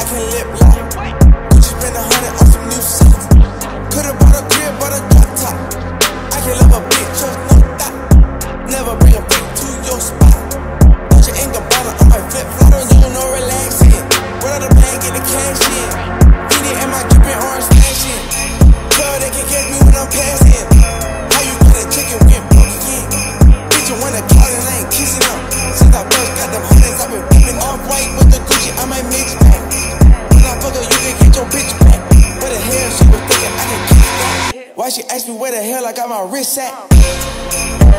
I can lip lock. you spend a hundred on some new socks. She asked me where the hell I got my wrist at?